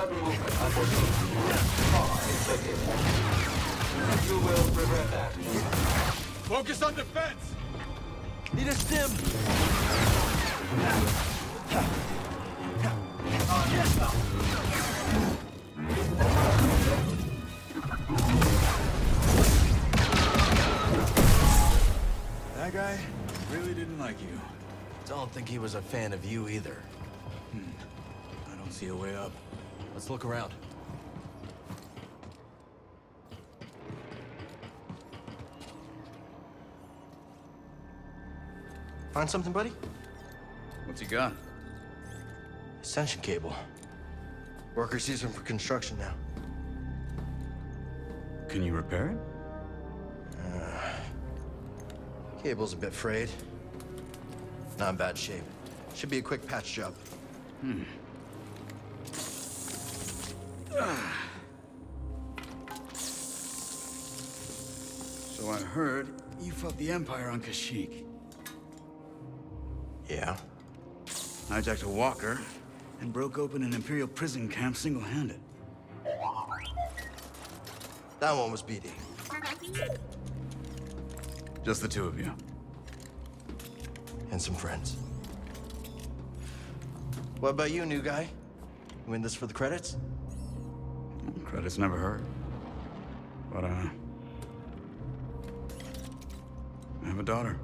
Sudden movement unforeseen. Inflicted. You will regret that. Focus on defense! Need a stim! That guy really didn't like you. Don't think he was a fan of you either. Hmm. I don't see a way up. Let's look around. Find something, buddy? What's he got? Ascension cable. Workers use them for construction now. Can you repair it? Uh, cable's a bit frayed. Not in bad shape. Should be a quick patch job. So I heard you fought the Empire on Kashyyyk. Yeah? Hijacked a walker and broke open an Imperial prison camp single-handed. That one was BD. Just the two of you. And some friends. What about you, new guy? You in this for the credits? Credits never hurt. But, uh... have a daughter.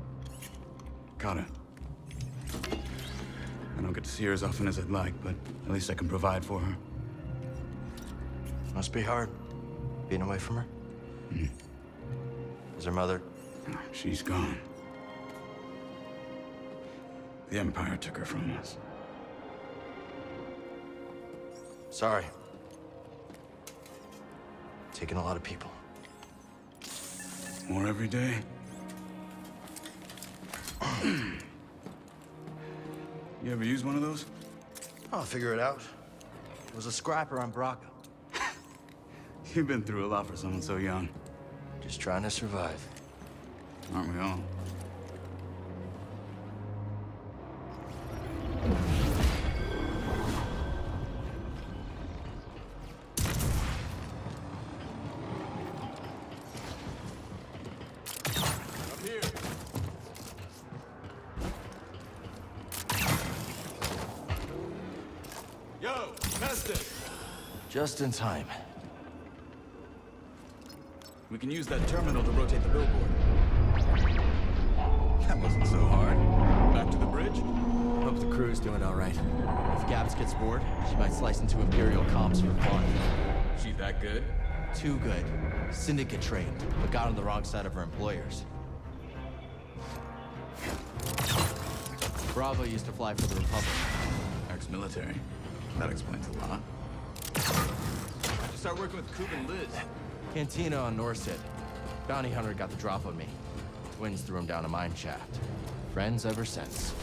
Got it. I don't get to see her as often as I'd like, but at least I can provide for her. Must be hard, being away from her. Mm-hmm. Is her mother? She's gone. The Empire took her from us. Sorry. Taking a lot of people. More every day. you ever use one of those? I'll figure it out. It was a scrapper on Bracca. You've been through a lot for someone so young, Just trying to survive. aren't we all? Yo, test it. Just in time. We can use that terminal to rotate the billboard. That wasn't so hard. Back to the bridge? Hope the crew's doing all right. If Gabs gets bored, she might slice into Imperial comms for fun. She that good? Too good. Syndicate trained, but got on the wrong side of her employers. Bravo used to fly for the Republic. Ex-military. That explains a lot. How'd you start working with Coop and Liz? Cantina on Norset. Bounty Hunter got the drop on me. Twins threw him down a mine shaft. Friends ever since.